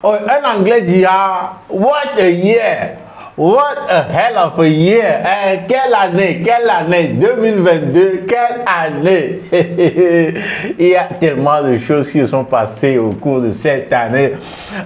Oh, un anglais dira What a year! What a hell of a year! Eh, quelle année! Quelle année! 2022, quelle année! Il y a tellement de choses qui se sont passées au cours de cette année.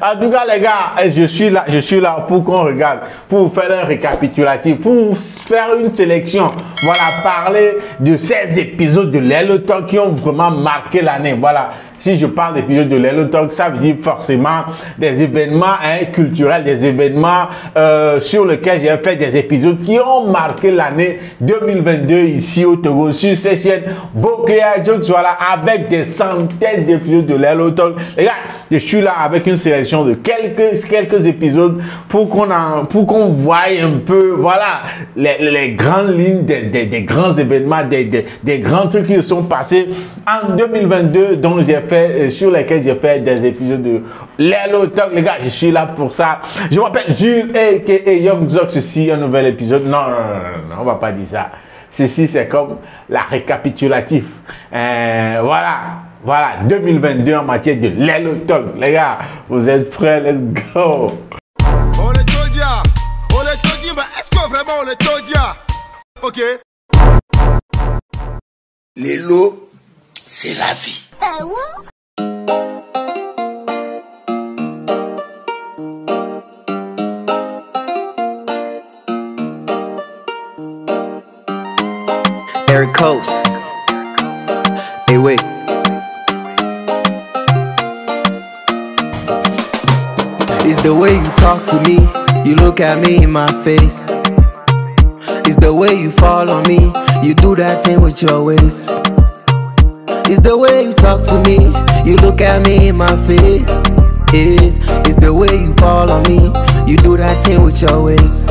En tout cas, les gars, eh, je suis là, je suis là pour qu'on regarde, pour faire un récapitulatif, pour faire une sélection. Voilà, parler de ces épisodes de Lelo Talk qui ont vraiment marqué l'année. Voilà. Si je parle d'épisodes de Lelo Talk, ça veut dire forcément des événements hein, culturels, des événements euh, sur lesquels j'ai fait des épisodes qui ont marqué l'année 2022 ici au Togo sur cette chaîne Vocléa Jokes, voilà, avec des centaines d'épisodes de Lelo Talk. Les gars, je suis là avec une sélection de quelques, quelques épisodes pour qu'on pour voie un peu, voilà, les, les grandes lignes des, des, grands événements, des, des, grands trucs qui sont passés en 2022 dont j'ai fait euh, sur lesquels j'ai fait des épisodes de Lelo Talk. Les gars, je suis là pour ça. Je m'appelle Jules et Young Zox ici, un nouvel épisode. Non, non, non, non, on va pas dire ça. Ceci, c'est comme la récapitulatif. Euh, voilà. Voilà, 2022 en matière de Lelo Talk. Les gars, vous êtes prêts? Let's go! On les todia, on les todia, mais est-ce que vraiment on todia? Ok. Les lots, c'est la vie. Eric Coast. Hey, wait. It's the way you talk to me, you look at me in my face. It's the way you fall on me, you do that thing with your waist. It's the way you talk to me, you look at me in my face. It's, it's the way you fall on me, you do that thing with your waist.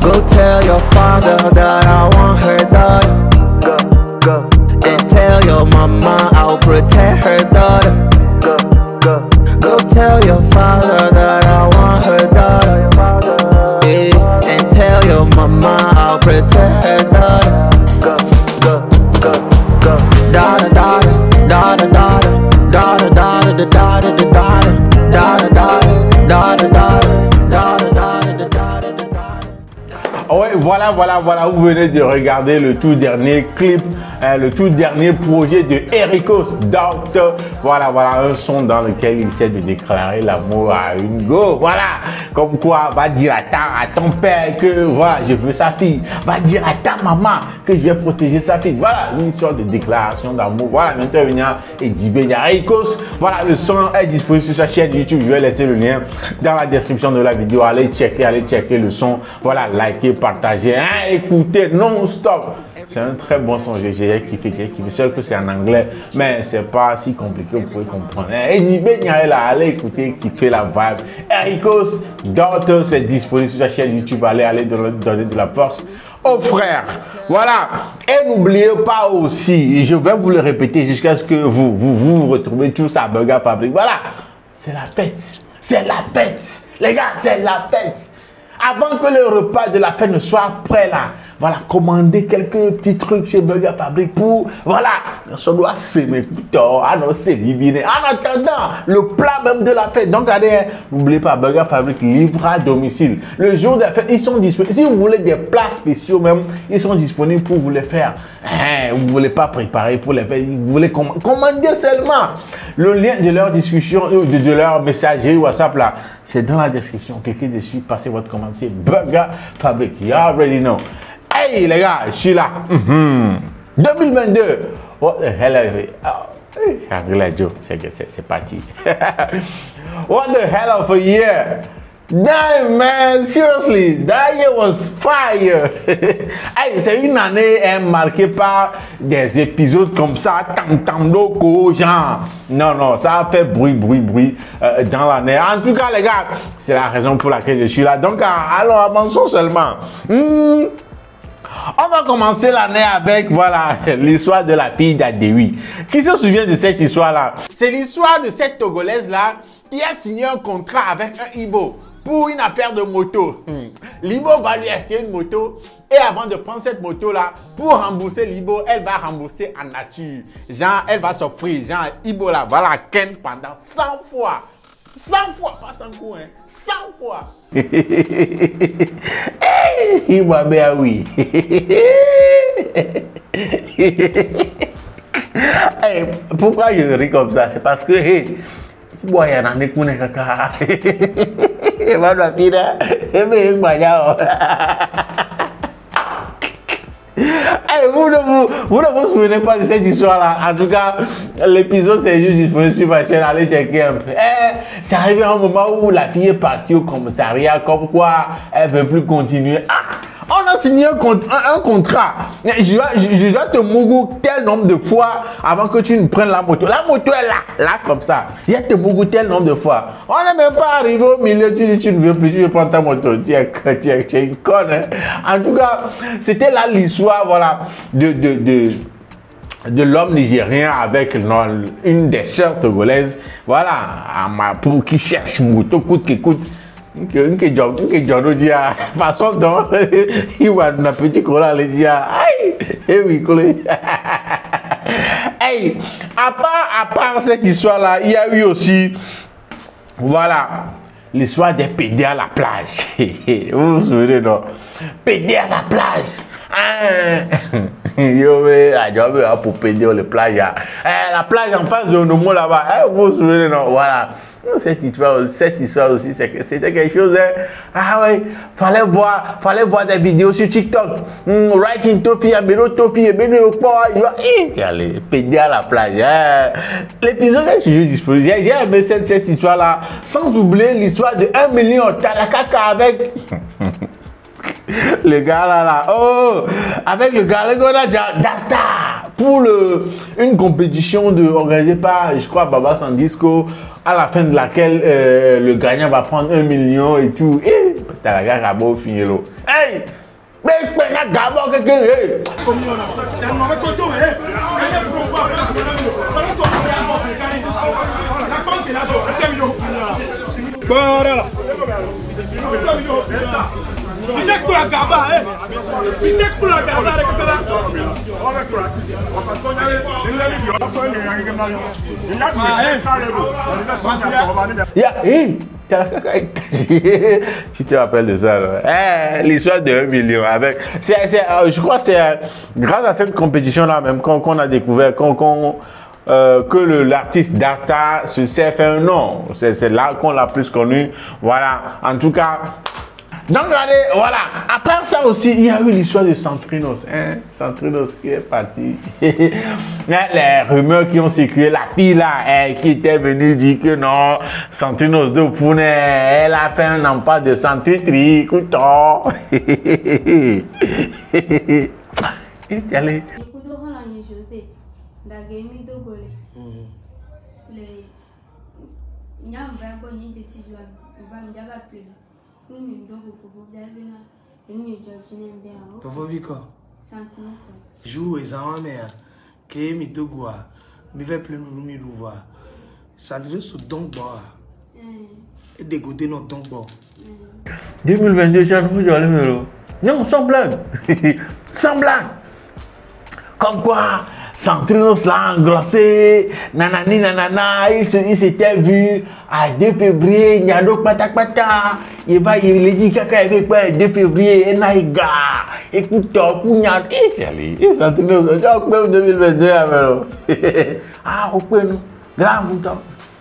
Go tell your father that I want her daughter. Go, go. And tell your mama I'll protect her daughter. Go, go. Go tell your father that I want her daughter. Yeah. And tell your mama I'll protect her Ouais, voilà, voilà, voilà, vous venez de regarder le tout dernier clip, hein, le tout dernier projet de Ericos Doctor. Voilà, voilà, un son dans lequel il essaie de déclarer l'amour à une go. Voilà, comme quoi, va dire à, ta, à ton père que voilà, je veux sa fille. Va dire à ta maman que je vais protéger sa fille. Voilà, une sorte de déclaration d'amour. Voilà, maintenant, y a Ericos. Voilà, le son est disponible sur sa chaîne YouTube. Je vais laisser le lien dans la description de la vidéo. Allez checker, allez checker le son. Voilà, likez, partagez, hein, écoutez non-stop. C'est un très bon son, j'ai kiffé, j'ai kiffé. Seul que c'est en anglais, mais c'est pas si compliqué, vous pouvez comprendre. Et Dibé là, allez écouter, kiffer la vibe. Ericos Daughter, c'est disponible sur sa chaîne YouTube. Allez, allez donner, de la force aux frères. Voilà. Et n'oubliez pas aussi, je vais vous le répéter jusqu'à ce que vous vous, vous, vous retrouvez tous à Burger Fabric. Voilà. C'est la fête. C'est la fête. Les gars, c'est la fête. Avant que le repas de la fête ne soit prêt là, voilà, commandez quelques petits trucs chez Burger Fabric pour, voilà, ça doit s'aimer plutôt, ah non, c'est. En attendant, le plat même de la fête. Donc, allez, n'oubliez pas, Burger Fabric livre à domicile. Le jour de la fête, ils sont disponibles. Si vous voulez des plats spéciaux même, ils sont disponibles pour vous les faire. Hein, vous ne voulez pas préparer pour les faire, vous voulez comm commander seulement. Le lien de leur discussion, de, de leur messagerie WhatsApp là, c'est dans la description. Cliquez dessus, passez votre commande. C'est Burger Fabric. You already know. Hey les gars, je suis là. Mhm. 2022. What the hell is it? Oh, c'est- c'est parti. What the hell of a year? Damn man, seriously, that year was fire. c'est une année hein, marquée par des épisodes comme ça, tam tam loco, genre. Non, non, ça a fait bruit, bruit, bruit euh, dans l'année. En tout cas, les gars, c'est la raison pour laquelle je suis là. Donc, euh, allons, avançons seulement. Hmm. On va commencer l'année avec, voilà, l'histoire de la fille d'Adewi. Qui se souvient de cette histoire-là? C'est l'histoire de cette Togolaise-là qui a signé un contrat avec un Ibo pour une affaire de moto. Hmm. L'Ibo va lui acheter une moto et avant de prendre cette moto-là, pour rembourser l'Ibo, elle va rembourser en nature. Genre, elle va s'offrir, genre, Ibo là, voilà, Ken pendant 100 fois. 100 fois, pas 100 coups, hein, 100 fois. hey, il m'a bien oui. hey, pourquoi je ris comme ça? C'est parce que, hey, boy, il y en a des qui ne kaka. Mana pira, ebe yang banyak. Hey, vous, ne vous, vous ne vous souvenez pas de cette histoire-là. En tout cas, l'épisode c'est juste disponible sur ma chaîne. Allez checker un peu. C'est arrivé un moment où la fille est partie au commissariat, comme quoi elle veut plus continuer. Ah, on a signé un, cont- un- un contrat. Je dois, te mougou tel nombre de fois avant que tu ne prennes la moto. La moto est là, là comme ça. Je te mougou tel nombre de fois. On n'est même pas arrivé au milieu. Tu dis tu ne veux plus, tu veux prendre ta moto. Tu es, tu es- une conne. hein. En tout cas, c'était là l'histoire, voilà, de, de, de, l'homme nigérien avec une des sœurs togolaises, voilà, pour qui cherche moto, coûte que coûte. Nke nke jọ nke jọrọ ji ya façon dont iwa na petit cola le ji ya à part à part cette histoire là il y a eu aussi voilà l'histoire des pédés à la plage vous vous souvenez non pédés à la plage yo mais àjọ bẹ wà pour pédé la plage. La plage en face de Onomo là-bas vous vous souvenez non voilà cette histoire, cette histoire aussi, c'était quelque chose. Hein. Ah ouais, fallait voir, fallait voir des vidéos sur TikTok. Mm, writing Tofi, Abeno Tofi, Abeno Okpa, allez, pédé à la plage. Hein. L'épisode est toujours disponible. J'ai aimé cette, cette histoire-là, sans oublier l'histoire de 1 million Talakaka avec. le gars là, là, oh, avec le gars, le gars là, Dasta, pour une compétition de, organisée par, je crois, Baba Sandisco, à la fin de laquelle euh, le gagnant va prendre un million et tout. Et, t'as la Gabo, fini l'eau. Hey! Mais je peux pas Gabo, quelqu'un, hey! Bora gaba, eh. Pite kula gaba eh. Yeah, hey! t'as la caca. tu te rappelles de ça, là? Eh, l'histoire de 1 million avec. c'est c'est, euh, je crois que c'est euh, grâce à cette compétition-là même qu'on qu'on a découvert qu'on, qu'on, euh, que l'artiste Dasta se s'est fait un nom. C'est là qu'on l'a plus connu. Voilà. En tout cas. Donc, regardez, voilà. À part ça aussi, il y a eu l'histoire de Centrinos. Hein? Centrinos qui est parti. Les rumeurs qui ont circulé, la fille là, hein, qui était venue dire que non, Centrinos de Pune, elle a fait un emploi de centritri. Écoute, oh. Fufu bjabina emi George ne mbe awo Fofo biko. sankunosa Jou ezan me a. Ke mi togo a. Mi ve ple nou mi louva. Sandre sou donk bo a. eh E degote nou donk bo. 2022, tu as trouvé du numéro. Non, sans blague. sans blague. Comme quoi, Centrinos l'a engrossé, nanani nanana, il s'était vu à 2 février, Nyado Pata Pata, il va, il dit caca avec quoi, 2 février, et naïga, écoute, Kounyad, et tu allais, et Centrinos, tu as coupé en 2022, alors. Ah, au point, grave.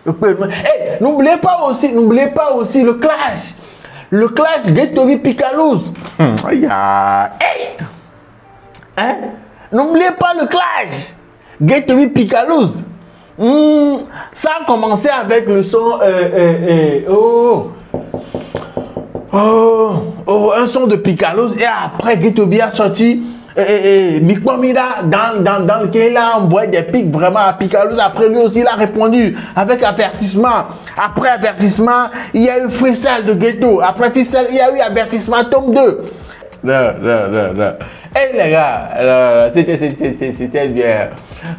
Au point. Eh, n'oubliez pas aussi, n'oubliez pas aussi le clash. Le clash Ghettovi Picalouz. Hum, aïe, aïe. Hey! Hein? N'oubliez pas le clash. Ghettovi Picalouz. Hum, ça a commencé avec le son. euh, euh, euh, oh. Oh, oh, un son de Picalouz. Et après, Ghettovi a sorti. Mikmomida, dans, dans, dans lequel il a envoyé des pics vraiment à Picalouz. Après, lui aussi, il a répondu avec avertissement. Après avertissement, il y a eu freestyle de Ghetto. Après freestyle, il y a eu avertissement tome 2. Non, non, non, non. Eh les gars, c'était, bien.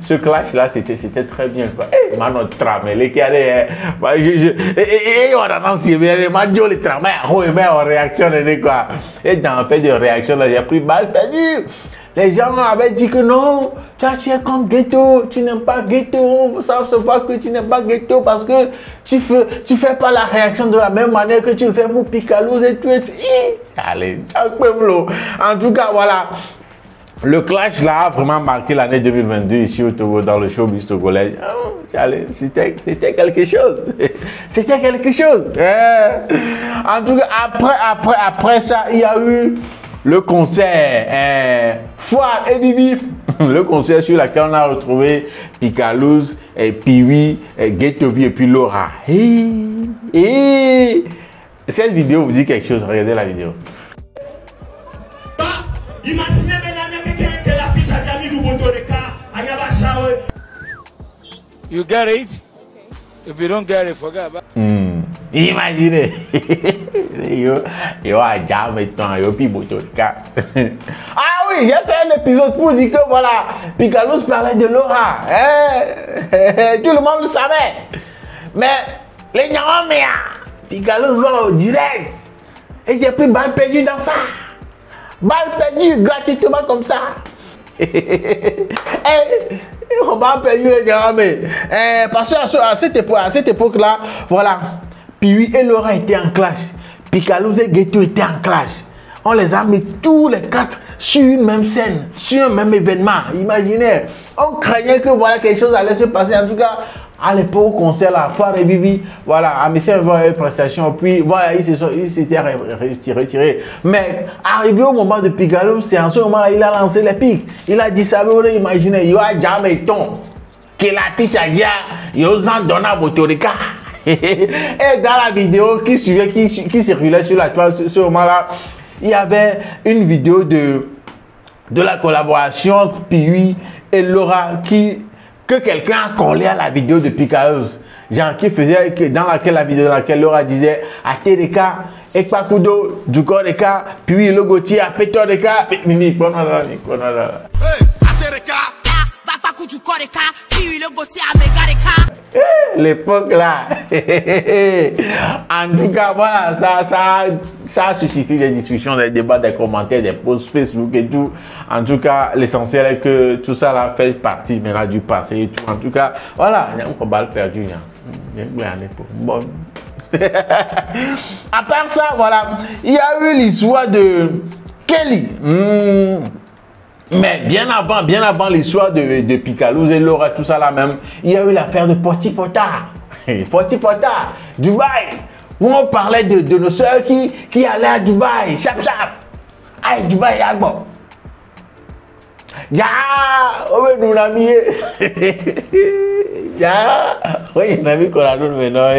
Ce clash-là, c'était, très bien. Quoi. Eh, mano trame, les je, et, on a dansé, mais les mandios, les trame, oh, mais on réactionne, quoi. Et dans un fait de réaction, là, j'ai pris balle perdu. Les gens avaient dit que non, tu es comme ghetto, tu n'aimes pas ghetto, ça se voit que tu n'aimes pas ghetto parce que tu fais, tu fais pas la réaction de la même manière que tu le fais pour Picalouz et tout et tout. Allez. En tout cas, voilà. Le clash là a vraiment marqué l'année 2022 ici au Togo, dans le showbiz togolais. Allez, C'était quelque chose. C'était quelque chose. Eh. En tout cas, après, après, après ça, il y a eu le concert eh, Foire et Bibi. Le concert sur lequel on a retrouvé Picalouz, et Piwi, et Ghettobi et puis Laura. Eh. Cette vidéo vous dit quelque chose. Regardez la vidéo. You get it? If you don't get it, forget about Hmm. Imaginez. yo, yo, a jamais temps, yo, Botoka. ah oui, j'ai fait un épisode pour dire que voilà, Picalouz parlait de Laura. Eh, tout le monde le savait. Mais les gens, mais Picalouz va au direct. Et j'ai pris balle perdue dans ça. Balle perdue gratuitement comme ça. Eh, on va payer les mais eh, parce époque, à cette époque-là, voilà, Piwi et Laura étaient en clash, Picalouz et Ghetto étaient en clash. On les a mis tous les quatre sur une même scène, sur un même événement. Imaginez, on craignait que voilà quelque chose allait se passer. En tout cas, à l'époque au concert, la foire et Bibi, voilà, à Messie avait une prestation, puis voilà, ils s'étaient re- re- retirés. Mais arrivé au moment de Picalouz, c'est en ce moment-là, il a lancé les pics. Il a dit ça, vous imaginez, il y a jamais ton que la piste a dit, il donne à Botorika. Et dans la vidéo qui suivait, qui, qui circulait sur la toile, ce, moment-là, il y avait une vidéo de, de la collaboration entre Piwi et Laura qui, que quelqu'un a collé à la vidéo de Picalouz. Genre qui faisait, que, dans laquelle la vidéo dans laquelle Laura disait Atereka, Ekpakudo, Dukoreka, puis le Gauthier, Petoreka, Mimi, Konala, Konala. Hey, Atereka. l'époque là. en tout cas, voilà, ça, ça, ça a suscité des discussions, des débats, des commentaires, des posts Facebook et tout. En tout cas, l'essentiel est que tout ça là fait partie maintenant du passé et tout. En tout cas, voilà, il y a un perdu. Bon. à part ça, voilà, il y a eu l'histoire de Kelly. Hmm. Mais bien avant, bien avant l'histoire de, de Picalouz et Laura, tout ça là même, il y a eu l'affaire de Potipota. Potipota, Dubaï, où on parlait de, de nos soeurs qui, qui allaient à Dubaï, chap chap. Aïe, Dubaï, Agbo. Ya, oh nous l'ami. Ya, oui, on a vu qu'on a nous maintenant.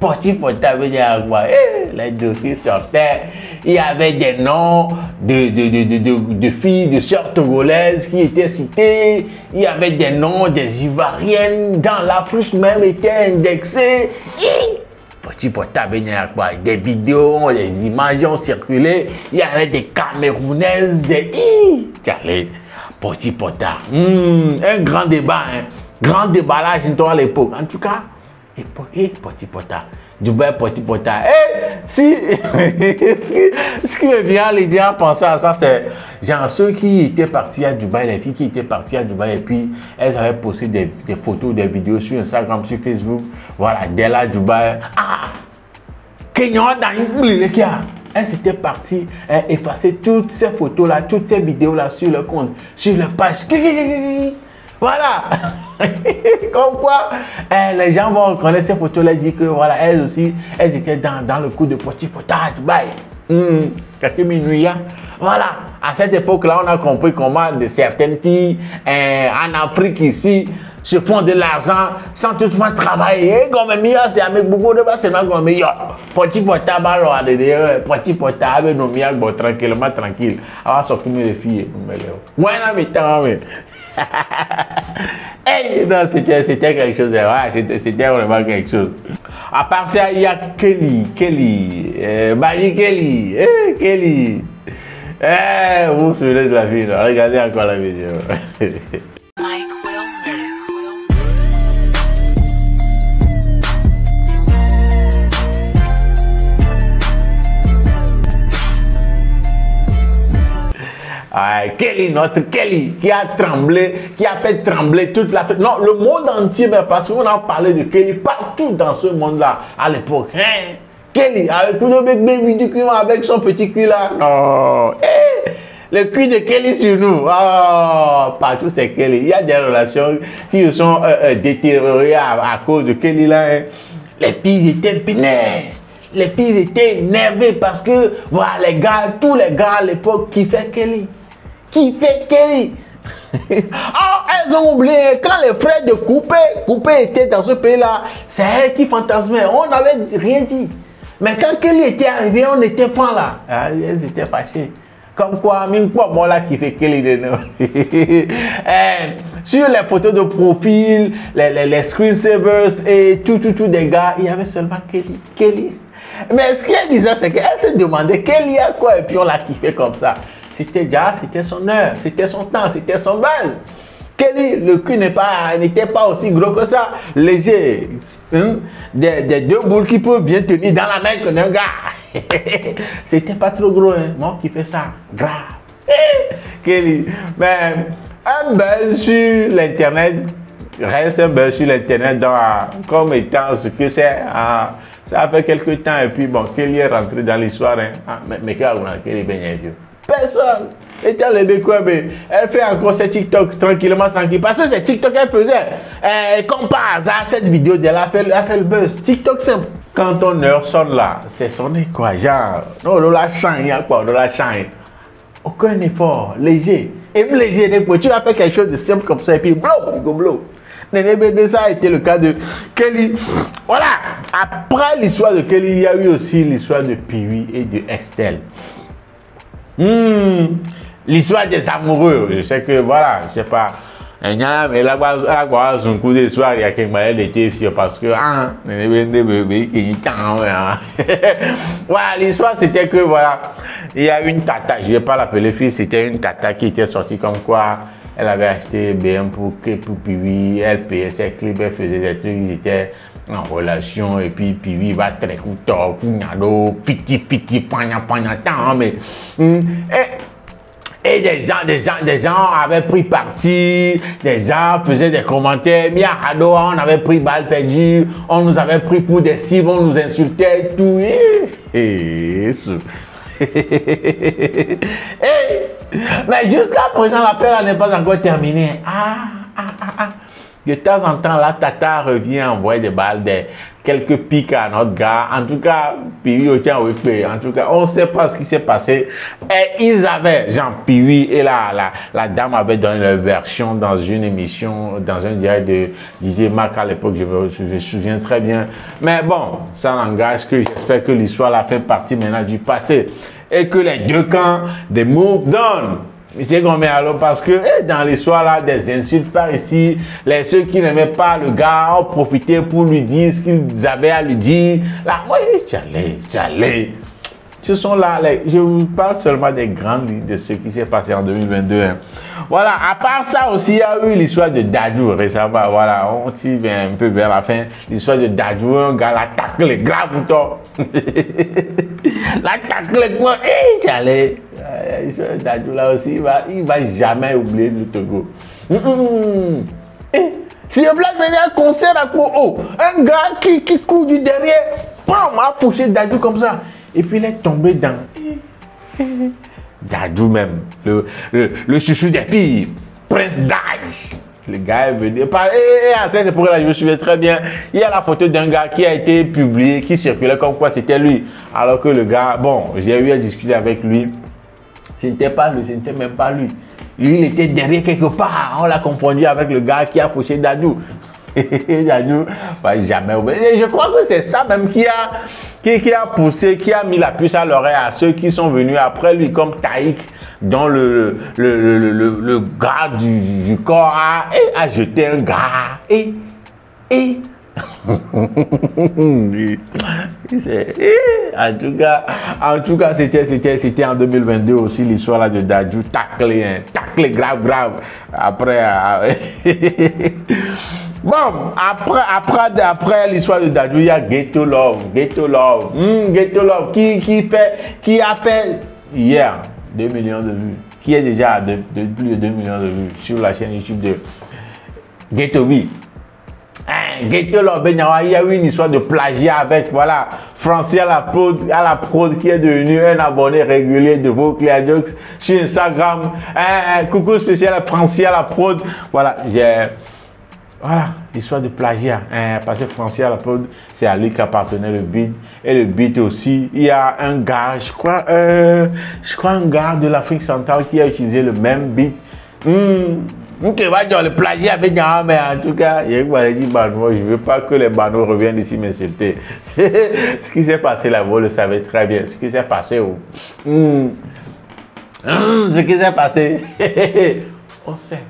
Potipota, veut dire quoi Eh, Les dossiers sortaient. Il y avait des noms de, de, de, de, filles, de sœurs togolaises qui étaient citées. Il y avait des noms des Ivoiriennes dans l'Afrique même étaient indexés. Hi! Petit portable, il y a quoi Des vidéos, des images ont circulé. Il y avait des Camerounaises, des... Hi! Allez, petit portable. Hmm, un grand débat, hein. Grand déballage à l'époque. En tout cas, époque, eh, petit portable. Dubaï, petit portable. Eh, si... ce, qui, me vient à l'idée à penser à ça, c'est genre ceux qui étaient partis à Dubaï, les filles qui étaient parties à Dubaï et puis elles avaient posté des, photos, des vidéos sur Instagram, sur Facebook. Voilà, dès là, Dubaï. Ah! Kenyan dans les gars. Elle s'était partie effacer toutes ces photos-là, toutes ces vidéos-là sur le compte, sur le page. Voilà. Comme quoi, eh, les gens vont reconnaître ces photos-là dire que voilà, elles aussi, elles étaient dans, dans le coup de petit à Dubaï. Hmm, quelques minuit. hein. Voilà. À cette époque-là, on a compris comment de certaines filles eh, en Afrique ici se font de l'argent sans toutefois travailler. Comme mia, c'est avec beaucoup de c'est pas comme mia. Petit potard, bah, alors, petit nos mia, bon, tranquillement, tranquille. Alors, sortir les filles. mais, euh, Ouais, non, mais t'as, mais. Hey, non, c'était, quelque chose, c'était, vraiment quelque chose. À part ça, il y a Kelly, Kelly, euh, Kelly, eh, Kelly. Eh, vous vous souvenez de la là. regardez encore la vidéo. Kelly, notre Kelly, qui a tremblé, qui a fait trembler toute la Non, le monde entier, mais parce qu'on a parlé de Kelly partout dans ce monde-là à l'époque. Hein? Kelly, avec tout le baby du cul, avec son petit cul là. Non. Eh, le cul de Kelly sur nous. Oh, partout c'est Kelly. Il y a des relations qui sont euh, euh, détériorées à, cause de Kelly là. hein. Les filles étaient pinaires. Les filles étaient énervées parce que, voilà, les gars, tous les gars à l'époque kiffaient Kelly. Kiffaient Kelly. oh, elles ont oublié, quand les frères de Coupé, Coupé était dans ce pays-là, c'est elle qui fantasmait. On n'avait rien dit. Mais quand Kelly était arrivé, on était francs là. Ah, elles étaient fâchées. Comme quoi, même quoi, moi là qui fait Kelly de nous? Eh, sur les photos de profil, les, les, les screensavers et tout, tout, tout des gars, il y avait seulement Kelly. Kelly. Mais ce qu'elle disait, c'est qu'elle se demandait Kelly a quoi? Et puis on l'a kiffé comme ça. C'était déjà, c'était son heure, c'était son temps, c'était son bal. Kelly, le cul n'est pas- n'était pas aussi gros que ça, léger. Hein? Des, deux boules qui peuvent bien tenir dans la main que d'un gars. C'était pas trop gros, hein. Moi qui fais ça, grave. Kelly, mais un buzz sur l'internet reste un buzz sur l'internet comme étant ce que c'est. hein. Ça fait quelques temps et puis bon, Kelly est rentré dans l'histoire. Hein. Ah, mais que Kelly ben vieux? Personne. Et tu as le Bekwebe, elle fait encore ses TikTok tranquillement, tranquille. Parce que c'est TikTok qu'elle faisait. Euh, comme par hasard, cette vidéo d'elle a a fait le buzz. TikTok simple. Quand ton heure sonne là, c'est sonné quoi, genre. Non, on la chant, il y a quoi, on la. Aucun effort, léger. Et léger, tu as fait quelque chose de simple comme ça et puis blow, go blow. Néné ça a été le cas de Kelly. Voilà. Après l'histoire de Kelly, il y a eu aussi l'histoire de Piwi et de Estelle. Hmm, L'histoire des amoureux, je sais que voilà, je sais pas. Et nya, mais là, là, là, son coup de soir, il y a quelqu'un qui était fier parce que, ah. Voilà, l'histoire c'était que, voilà, il y a une tata, je vais pas l'appeler fille, c'était une tata qui était sortie comme quoi, elle avait acheté BM pour pour elle payait ses clips, elle faisait des trucs, ils étaient en relation, et puis Piwi va très couteau, cougnado, piti, piti, mais, et, et des gens, des gens, des gens avaient pris parti, des gens faisaient des commentaires, Mia Hado, on avait pris balle perdue, on nous avait pris pour des cibles, on nous insultait, tout. Et, Eh, mais jusqu'à présent, l'appel là n'est pas encore terminé. Ah, ah, ah, ah. De temps en temps, la Tata revient envoyer des balles, des, quelques pics à notre gars. En tout cas, Piwi. En tout cas, on ne sait pas ce qui s'est passé. Et ils avaient, Jean Piwi et la, la, la dame avait donné leur version dans une émission, dans un direct de DJ Marc à l'époque, je me, je me souviens très bien. Mais bon, ça n'engage que j'espère que l'histoire la fait partie maintenant du passé. Et que les deux camps, des move on. C'est comme alors parce que eh, dans l'histoire là, des insultes par ici, les ceux qui n'aimaient pas le gars ont profité pour lui dire ce qu'ils avaient à lui dire. Là, moi, j'allais, j'allais. Ce sont là, les- je vous parle seulement des grandes de ce qui s'est passé en 2022. hein. Voilà, à part ça aussi, il y a eu l'histoire de Dadou récemment. Voilà, on tire un peu vers la fin. L'histoire de Dadou, un gars l'a taclé grave ou tort. l'a taclé quoi Eh, j'allais. L'histoire de Dadou là aussi, il va, il va jamais oublier le Togo. Hum. Eh, si un blague venait un concert à Kouo, un gars qui, qui court du derrière, pam, a fauché Dadou comme ça. Et puis il est tombé dans. Dadou même, le, le, chouchou des filles, Prince Daj. Le gars est venu. Et, et à cette époque-là, je me souviens très bien, il y a la photo d'un gars qui a été publié, qui circulait comme quoi c'était lui. Alors que le gars, bon, j'ai eu à discuter avec lui. Ce n'était pas lui, ce n'était même pas lui. Lui, il était derrière quelque part. On l'a confondu avec le gars qui a fauché Dadou. Va jamais. Et je crois que c'est ça même qui a, qui, a poussé, qui a mis la puce à l'oreille à ceux qui sont venus après lui, comme Taïk, dont le, le, le, le, gars du, corps a, et a jeté un gars. Et, et, en tout cas, en tout cas, c'était, c'était, c'était en 2022 aussi l'histoire de Dadju taclé, hein, taclé grave, grave. Après, euh, bon, après, après, après l'histoire de Dadju, il y a Ghetto Love, Ghetto Love, Hmm, Ghetto Love, qui, qui fait, qui a fait hier 2 millions de vues. qui est déjà à de, plus de 2 millions de vues sur la chaîne YouTube de Ghetto B. Hein, Ghetto Lorbenyawa, il y a eu une histoire de plagiat avec, voilà, Franciel à la prod, à la prod qui est devenu un abonné régulier de vos Jokes sur Instagram. Hein, hein, coucou spécial à Franciel à la prod. Voilà, j'ai voilà, l'histoire de plagiat. Hein, parce que la prod, c'est à lui qu'appartenait le beat. Et le beat aussi, il y a un gars, je crois, euh, je crois un gars de l'Afrique centrale qui a utilisé le même beat. Hmm, Ok, va dire le plagiat avec Nyama, mais en tout cas, il y a dit, Bano, je ne veux pas que les Bano reviennent ici m'insulter. Ce qui s'est passé là, vous le savez très bien. Ce qui s'est passé, oh. Ce qui s'est passé, on sait.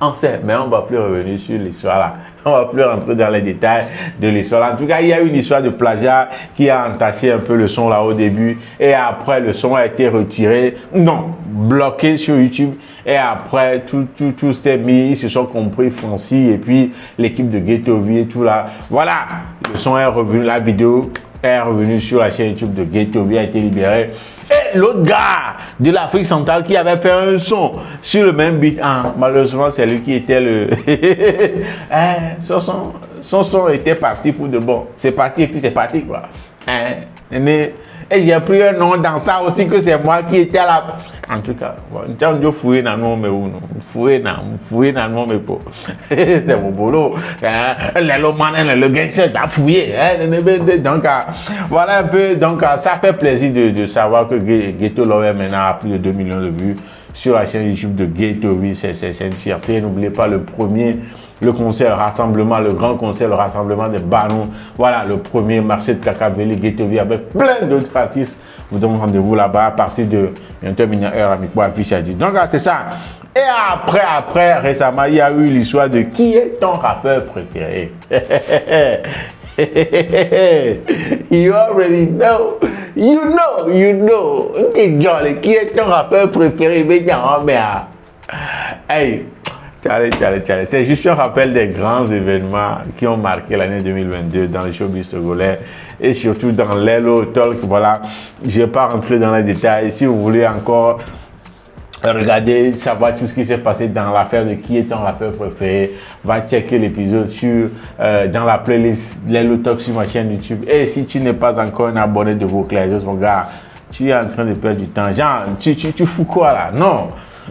On sait, mais on ne va plus revenir sur l'histoire là. On ne va plus rentrer dans les détails de l'histoire. En tout cas, il y a une histoire de plagiat qui a entaché un peu le son là au début. Et après, le son a été retiré. Non, bloqué sur YouTube. Et après, tout, tout, tout s'était mis. Ils se sont compris, Francis et puis l'équipe de Ghetto et tout là. Voilà, le son est revenu, la vidéo est revenue sur la chaîne YouTube de Ghetto a été libérée. Et l'autre gars de l'Afrique centrale qui avait fait un son sur le même beat, ah, malheureusement, c'est lui qui était le. Hein, son, son, était parti pour de bon. C'est parti et puis c'est parti quoi. Hein, et j'ai pris un nom dans ça aussi que c'est moi qui étais à la. En tout cas, je fouillé dans mon mais où fouillé dans fouillé dans mais. C'est mon boulot. Hein, le le gangster a fouillé. Hein, donc voilà un peu. Donc ça fait plaisir de, savoir que Ghetto Love maintenant a plus de 2 millions de vues sur la chaîne YouTube de Ghetto. Oui, c'est une fierté. N'oubliez pas le premier le concert, rassemblement, le grand concert, le rassemblement des ballons. Voilà, le premier marché de Kakaveli, Ghetto avec plein d'autres artistes. Vous donnez rendez-vous là-bas à partir de bientôt heure avec quoi affiche à Donc, ah, c'est ça. Et après, après, récemment, il y a eu l'histoire de qui est ton rappeur préféré. you already know. You know, you know. Qui est ton rappeur préféré? Hey, c'est juste un rappel des grands événements qui ont marqué l'année 2022 dans le showbiz togolais et surtout dans l'Hello Talk. Voilà, je ne vais pas rentrer dans les détails. Si vous voulez encore regarder, savoir tout ce qui s'est passé dans l'affaire de qui est ton rappeur préféré, va checker l'épisode sur euh, dans la playlist l'Hello Talk sur ma chaîne YouTube. Et si tu n'es pas encore un abonné de vos classes, mon gars, tu es en train de perdre du temps. Genre, tu, tu, tu fous quoi là? Non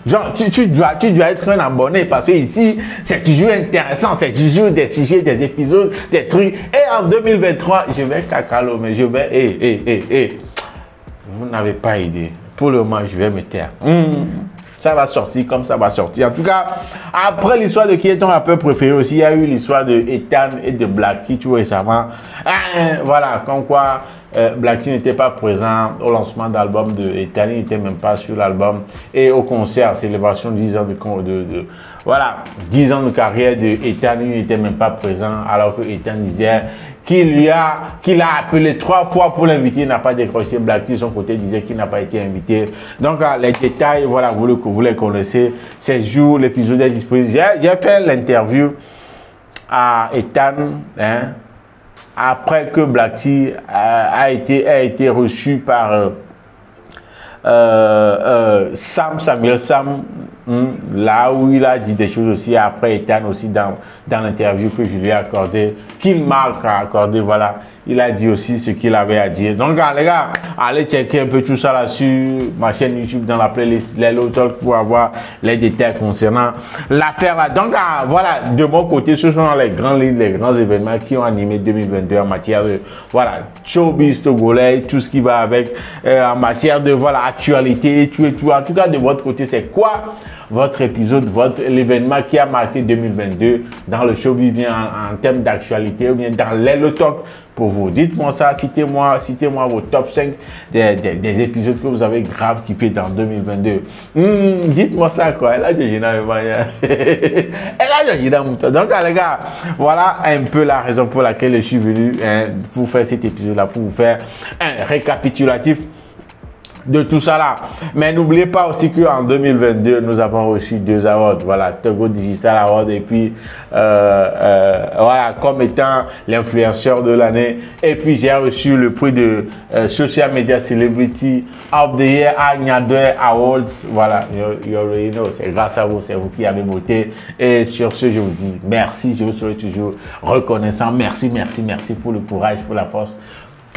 Genre, tu, dois, tu dois être un abonné parce que ici, c'est toujours intéressant, c'est toujours des sujets, des épisodes, des trucs. Et en 2023, je vais cacalo, mais je vais, hé, hé, hé, hé. Vous n'avez pas idée. Pour le moment, je vais me taire. Hmm. Ça va sortir comme ça va sortir. En tout cas, après l'histoire de qui est ton rappeur préféré aussi, il y a eu l'histoire de Ethan et de Black T tout récemment. Ah, voilà, comme quoi euh, Black T n'était pas présent au lancement d'album de Ethan, il n'était même pas sur l'album. Et au concert, célébration 10 ans de, voilà, 10 ans de carrière de il n'était même pas présent, alors que Ethan disait qu'il lui a, qu'il a appelé trois fois pour l'inviter, il n'a pas décroché. Black T, son côté, disait qu'il n'a pas été invité. Donc, euh, les détails, voilà, vous, le, vous les connaissez. Ces jours, l'épisode est disponible. J'ai fait l'interview à Ethan, hein, après que Black T a, été, reçu par euh, euh, Sam, Samuel Sam, hmm, là où il a dit des choses aussi, après Ethan aussi dans, dans l'interview que je lui ai accordé, qu'il m'a accordé, voilà il a dit aussi ce qu'il avait à dire. Donc, les gars, allez checker un peu tout ça là sur ma chaîne YouTube dans la playlist Les Talk pour avoir les détails concernant l'affaire là. Donc, voilà, de mon côté, ce sont les grands lignes, les grands événements qui ont animé 2022 en matière de, voilà, showbiz togolais, tout ce qui va avec, euh, en matière de, voilà, actualité, tout et tout. En tout cas, de votre côté, c'est quoi votre épisode, votre l'événement qui a marqué 2022 dans le showbiz, bien en, termes d'actualité ou bien dans les Talk pour vous. Dites-moi ça, citez-moi citez -moi vos top 5 des, des, épisodes que vous avez grave kiffé dans 2022. Hmm, dites-moi ça quoi. Elle a déjà Elle a Donc les gars, voilà un peu la raison pour laquelle je suis venu hein, pour faire cet épisode-là, pour vous faire un récapitulatif de tout ça là. Mais n'oubliez pas aussi qu'en 2022, nous avons reçu deux awards. Voilà, Togo Digital Award et puis euh, euh, voilà, comme étant l'influenceur de l'année. Et puis j'ai reçu le prix de euh, Social Media Celebrity of the Year Nyadwe Awards. Voilà, you, you already know, c'est grâce à vous, c'est vous qui avez voté. Et sur ce, je vous dis merci, je vous serai toujours reconnaissant. Merci, merci, merci pour le courage, pour la force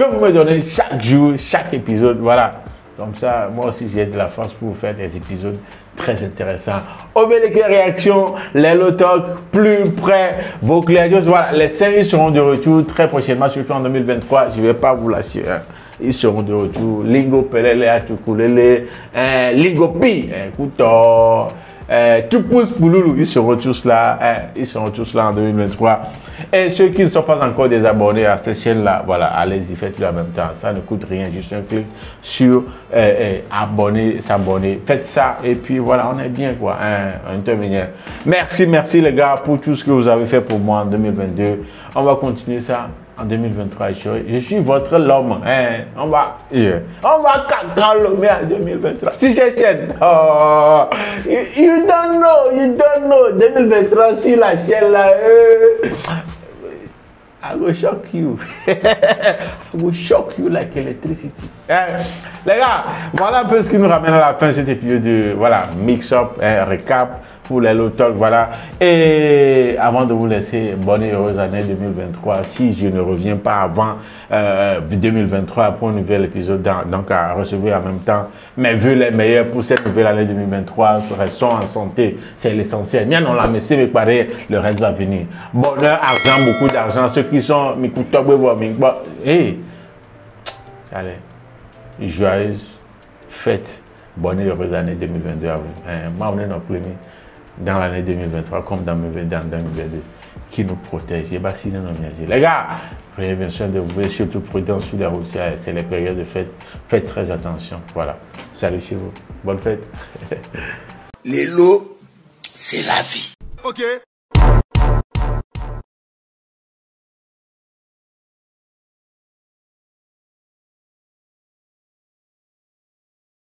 que vous me donnez chaque jour, chaque épisode. Voilà. Comme ça, moi aussi, j'ai de la force pour vous faire des épisodes très intéressants. Obélike Réaction, les Talk, plus près, vos clients. Voilà, les séries seront de retour très prochainement, surtout en 2023. Je ne vais pas vous lâcher. hein. Ils seront de retour. Lingo Pelele, Atukulele, hein, Lingo Pi, euh, tout pousse pour Loulou, ils seront tous là, hein, ils seront tous là en 2023. Et ceux qui ne sont pas encore des abonnés à cette chaîne-là, voilà, allez-y, faites-le en même temps. Ça ne coûte rien, juste un clic sur euh, euh, abonner, s'abonner. Faites ça et puis voilà, on est bien quoi. Hein, un terminaire. Merci, merci les gars pour tout ce que vous avez fait pour moi en 2022. On va continuer ça en 2023. Je, je suis votre l'homme. Hein. On va, yeah. on va l'homme en 2023. Si j'ai chaîne, oh, you, you don't know, you don't know. 2023, si la chaîne là, euh, I will shock you. I will shock you like electricity. Hein? Les gars, voilà un peu ce qui nous ramène à la fin de cet épisode de voilà, mix-up, hein, récap pour les low voilà. Et avant de vous laisser, bonne et heureuse année 2023. Si je ne reviens pas avant euh, 2023 pour un nouvel épisode, dans- donc à recevoir en même temps mes vœux les meilleurs pour cette nouvelle année 2023. Restons en santé, c'est l'essentiel. Bien, on l'a mais c'est pareil, le reste va venir. Bonheur, argent, beaucoup d'argent. Ceux qui sont, mi- mi- bon, hey, allez, joyeuse fête, bonne et heureuse année 2022 à vous. Hein, moi, on est notre premier dans l'année 2023 comme dans 2022 qui nous protège. Et bah, si nous, nous bien dit. Les gars, prenez bien soin de vous et surtout prudence sur la route. C'est c'est les périodes de fête. Faites très attention. Voilà. Salut chez vous. Bonne fête. Les lots, c'est la vie. Ok.